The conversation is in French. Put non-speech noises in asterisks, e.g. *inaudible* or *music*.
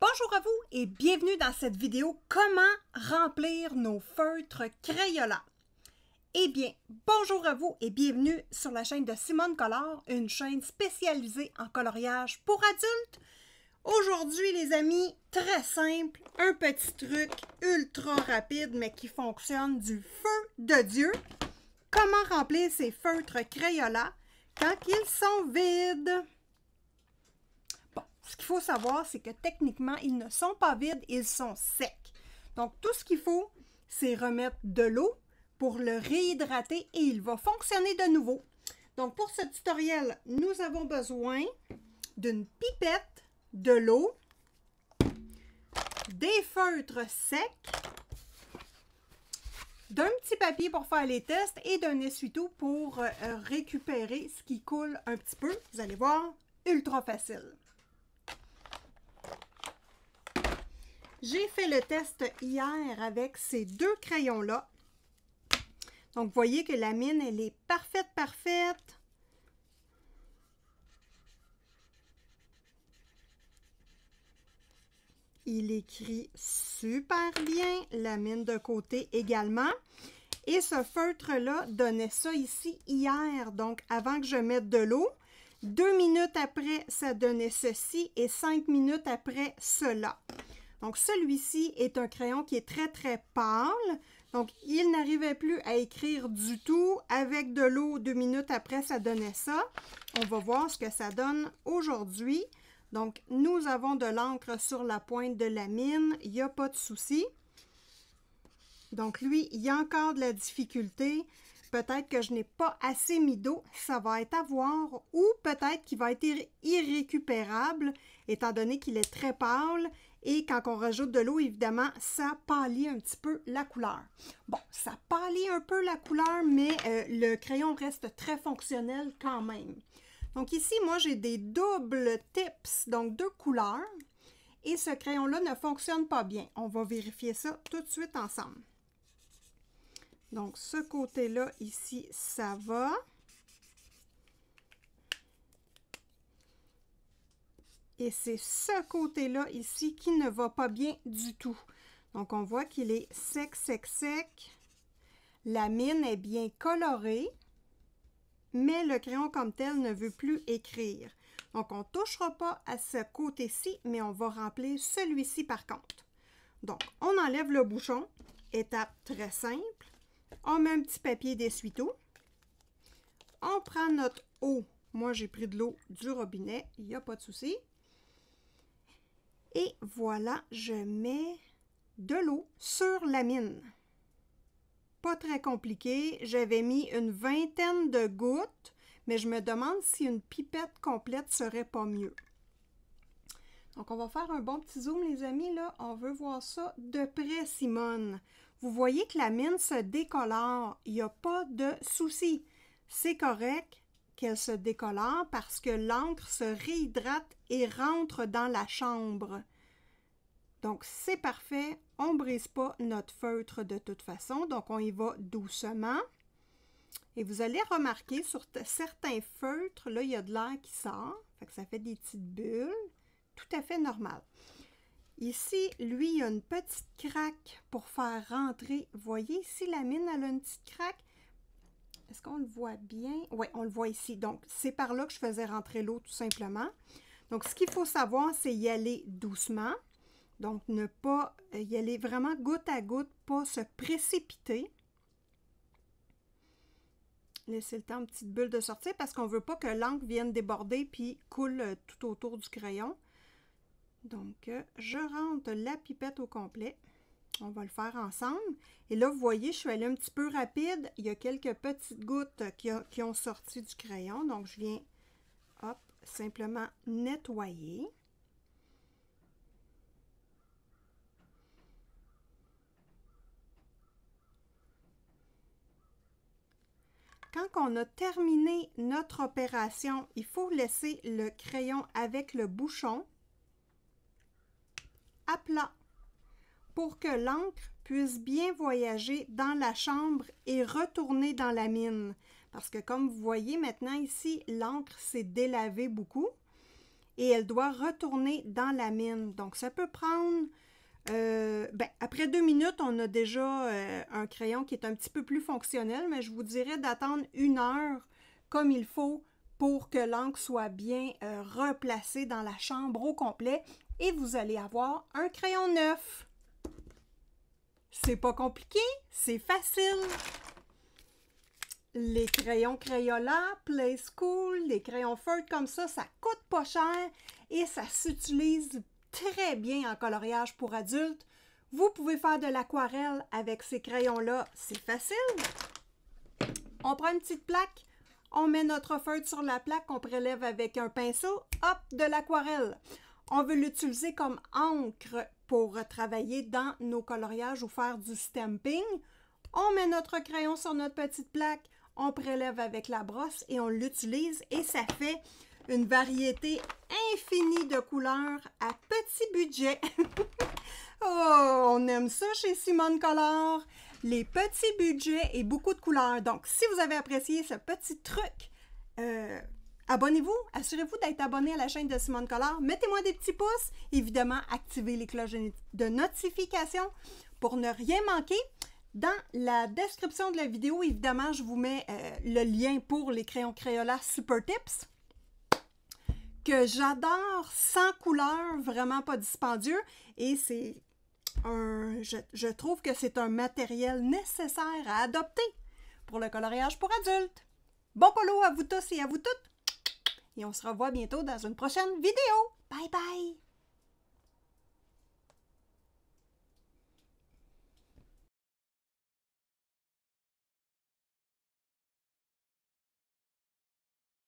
Bonjour à vous et bienvenue dans cette vidéo Comment remplir nos feutres Crayola. Eh bien, bonjour à vous et bienvenue sur la chaîne de Simone Color, une chaîne spécialisée en coloriage pour adultes. Aujourd'hui, les amis, très simple, un petit truc ultra rapide mais qui fonctionne du feu de Dieu. Comment remplir ces feutres Crayola quand ils sont vides? Ce qu'il faut savoir, c'est que techniquement, ils ne sont pas vides, ils sont secs. Donc, tout ce qu'il faut, c'est remettre de l'eau pour le réhydrater et il va fonctionner de nouveau. Donc, pour ce tutoriel, nous avons besoin d'une pipette, de l'eau, des feutres secs, d'un petit papier pour faire les tests et d'un essuie-tout pour euh, récupérer ce qui coule un petit peu. Vous allez voir, ultra facile. J'ai fait le test hier avec ces deux crayons-là. Donc, vous voyez que la mine, elle est parfaite, parfaite. Il écrit super bien, la mine de côté également. Et ce feutre-là donnait ça ici hier, donc avant que je mette de l'eau. Deux minutes après, ça donnait ceci et cinq minutes après, cela. Donc, celui-ci est un crayon qui est très, très pâle. Donc, il n'arrivait plus à écrire du tout. Avec de l'eau, deux minutes après, ça donnait ça. On va voir ce que ça donne aujourd'hui. Donc, nous avons de l'encre sur la pointe de la mine. Il n'y a pas de souci. Donc, lui, il y a encore de la difficulté. Peut-être que je n'ai pas assez mis d'eau. Ça va être à voir. Ou peut-être qu'il va être irrécupérable, étant donné qu'il est très pâle et quand on rajoute de l'eau, évidemment, ça pâlit un petit peu la couleur. Bon, ça pâlit un peu la couleur, mais euh, le crayon reste très fonctionnel quand même. Donc ici, moi, j'ai des doubles tips, donc deux couleurs. Et ce crayon-là ne fonctionne pas bien. On va vérifier ça tout de suite ensemble. Donc, ce côté-là, ici, ça va. Et c'est ce côté-là ici qui ne va pas bien du tout. Donc, on voit qu'il est sec, sec, sec. La mine est bien colorée, mais le crayon comme tel ne veut plus écrire. Donc, on ne touchera pas à ce côté-ci, mais on va remplir celui-ci par contre. Donc, on enlève le bouchon. Étape très simple. On met un petit papier d'essuie-tout. On prend notre eau. Moi, j'ai pris de l'eau du robinet. Il n'y a pas de souci. Et voilà, je mets de l'eau sur la mine. Pas très compliqué. J'avais mis une vingtaine de gouttes, mais je me demande si une pipette complète serait pas mieux. Donc, on va faire un bon petit zoom, les amis. Là, on veut voir ça de près, Simone. Vous voyez que la mine se décolore. Il n'y a pas de souci. C'est correct qu'elle se décolore parce que l'encre se réhydrate et rentre dans la chambre. Donc, c'est parfait. On ne brise pas notre feutre de toute façon. Donc, on y va doucement. Et vous allez remarquer sur certains feutres, là, il y a de l'air qui sort. Ça fait des petites bulles. Tout à fait normal. Ici, lui, il a une petite craque pour faire rentrer. Voyez ici, la mine, elle a une petite craque. Est-ce qu'on le voit bien? Oui, on le voit ici. Donc, c'est par là que je faisais rentrer l'eau tout simplement. Donc, ce qu'il faut savoir, c'est y aller doucement. Donc, ne pas euh, y aller vraiment goutte à goutte, pas se précipiter. Laissez le temps une petite bulle de sortir parce qu'on ne veut pas que l'encre vienne déborder puis coule euh, tout autour du crayon. Donc, euh, je rentre la pipette au complet. On va le faire ensemble. Et là, vous voyez, je suis allée un petit peu rapide. Il y a quelques petites gouttes qui, ont sorti du crayon. Donc, je viens, simplement nettoyer. Quand on a terminé notre opération, il faut laisser le crayon avec le bouchon plat pour que l'encre puisse bien voyager dans la chambre et retourner dans la mine. Parce que comme vous voyez maintenant ici, l'encre s'est délavée beaucoup. et elle doit retourner dans la mine. Donc, ça peut prendre... Euh, ben, après deux minutes, on a déjà euh, un crayon qui est un petit peu plus fonctionnel, mais je vous dirais d'attendre une heure comme il faut pour que l'encre soit bien euh, replacée dans la chambre au complet et vous allez avoir un crayon neuf. C'est pas compliqué, c'est facile. Les crayons Crayola, Play School, les crayons feutres comme ça, ça coûte pas cher et ça s'utilise très bien en coloriage pour adultes. Vous pouvez faire de l'aquarelle avec ces crayons-là, c'est facile. On prend une petite plaque, on met notre feutre sur la plaque, on prélève avec un pinceau, hop, de l'aquarelle. On veut l'utiliser comme encre pour travailler dans nos coloriages ou faire du stamping. On met notre crayon sur notre petite plaque, on prélève avec la brosse et on l'utilise et ça fait une variété infinie de couleurs à petit budget. *laughs* oh, on aime ça chez Simone Color. Les petits budgets et beaucoup de couleurs. Donc, si vous avez apprécié ce petit truc, euh, abonnez-vous. Assurez-vous d'être abonné à la chaîne de Simone Color. Mettez-moi des petits pouces. Évidemment, activez les cloches de notification pour ne rien manquer. Dans la description de la vidéo, évidemment, je vous mets euh, le lien pour les crayons Crayola Super Tips que j'adore sans couleur, vraiment pas dispendieux. Et c'est un. Je, trouve que c'est un matériel nécessaire à adopter pour le coloriage pour adultes. Bon polo à vous tous et à vous toutes. Et on se revoit bientôt dans une prochaine vidéo. Bye bye!